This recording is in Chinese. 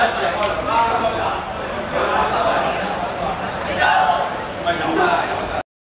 第一次开两趴，最后。